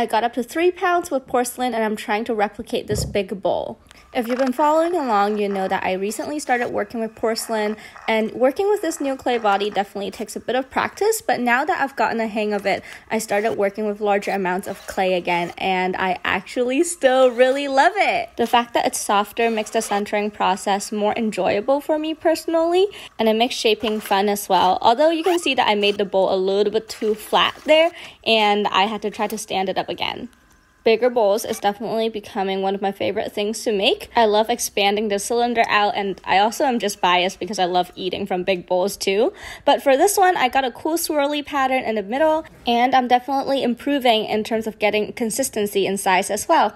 I got up to 3 pounds with porcelain and I'm trying to replicate this big bowl. If you've been following along, you know that I recently started working with porcelain, and working with this new clay body definitely takes a bit of practice. But now that I've gotten the hang of it, I started working with larger amounts of clay again, and I actually still really love it. The fact that it's softer makes the centering process more enjoyable for me personally, and it makes shaping fun as well. Although you can see that I made the bowl a little bit too flat there, and I had to try to stand it up again. Bigger bowls is definitely becoming one of my favorite things to make. I love expanding the cylinder out, and I also am just biased because I love eating from big bowls too. But for this one, I got a cool swirly pattern in the middle, and I'm definitely improving in terms of getting consistency in size as well.